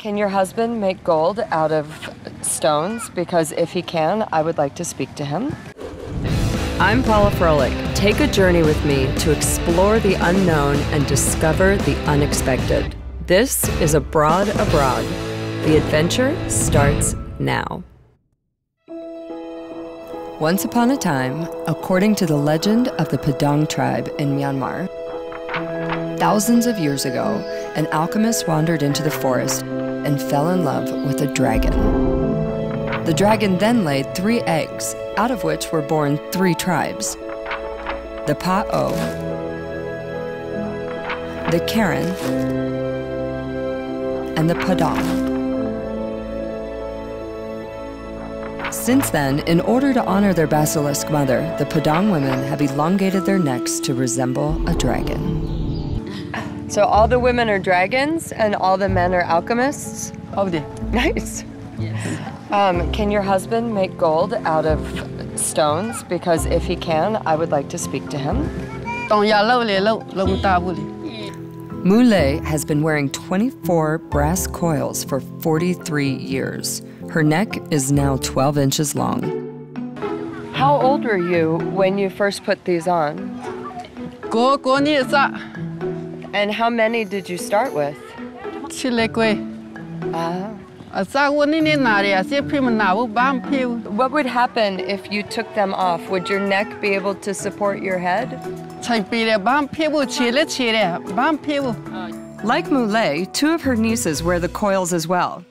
Can your husband make gold out of stones? Because if he can, I would like to speak to him. I'm Paula Froelich. Take a journey with me to explore the unknown and discover the unexpected. This is A Broad Abroad. The adventure starts now. Once upon a time, according to the legend of the Padaung tribe in Myanmar, thousands of years ago, an alchemist wandered into the forest and fell in love with a dragon. The dragon then laid three eggs, out of which were born three tribes the Pa'o, the Karen, and the Padaung. Since then, in order to honor their basilisk mother, the Padaung women have elongated their necks to resemble a dragon. So all the women are dragons and all the men are alchemists? Oh, dear. Nice. Um, can your husband make gold out of stones? Because if he can, I would like to speak to him. Mule has been wearing 24 brass coils for 43 years. Her neck is now 12 inches long. How old were you when you first put these on? And how many did you start with? Ah. What would happen if you took them off? Would your neck be able to support your head? Like Mule, two of her nieces wear the coils as well.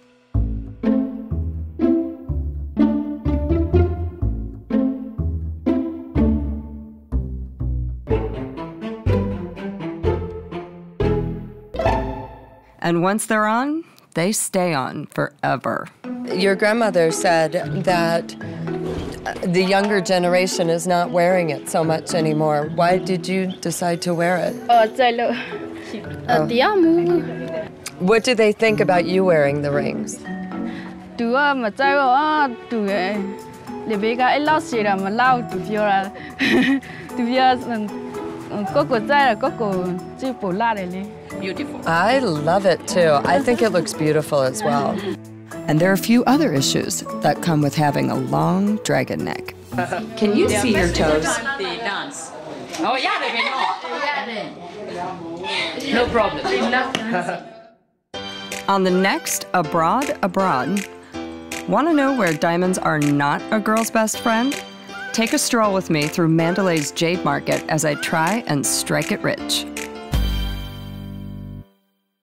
And once they're on, they stay on forever. Your grandmother said that uh, the younger generation is not wearing it so much anymore. Why did you decide to wear it? Oh. oh. What do they think about you wearing the rings? Beautiful. I love it too. I think it looks beautiful as well. And there are a few other issues that come with having a long dragon neck. Can you see your toes? They dance. Oh, yeah, they know. No problem. On the next A Broad Abroad, want to know where diamonds are not a girl's best friend? Take a stroll with me through Mandalay's Jade Market as I try and strike it rich.